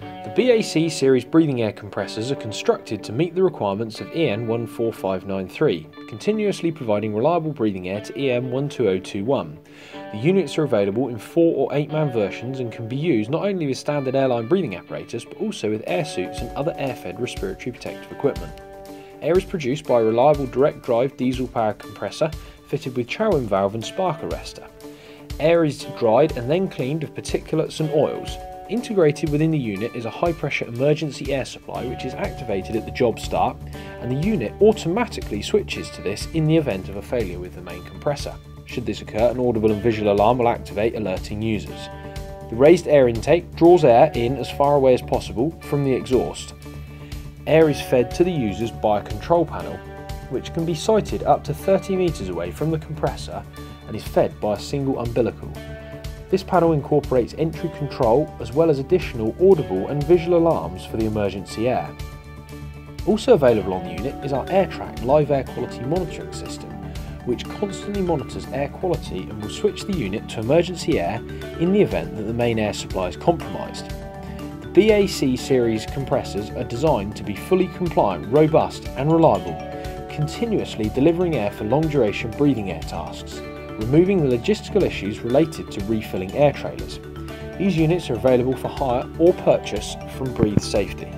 The BAC series breathing air compressors are constructed to meet the requirements of EN 14593, continuously providing reliable breathing air to EN 12021. The units are available in 4 or 8 man versions and can be used not only with standard airline breathing apparatus but also with air suits and other air fed respiratory protective equipment. Air is produced by a reliable direct drive diesel powered compressor fitted with Chalwyn valve and spark arrestor. Air is dried and then cleaned of particulates and oils, Integrated within the unit is a high pressure emergency air supply which is activated at the job start and the unit automatically switches to this in the event of a failure with the main compressor. Should this occur, an audible and visual alarm will activate alerting users. The raised air intake draws air in as far away as possible from the exhaust. Air is fed to the users by a control panel which can be sited up to 30 metres away from the compressor and is fed by a single umbilical. This panel incorporates entry control as well as additional audible and visual alarms for the emergency air. Also available on the unit is our AirTrack live air quality monitoring system, which constantly monitors air quality and will switch the unit to emergency air in the event that the main air supply is compromised. The BAC series compressors are designed to be fully compliant, robust and reliable, continuously delivering air for long duration breathing air tasks removing the logistical issues related to refilling air trailers. These units are available for hire or purchase from Breathe Safety.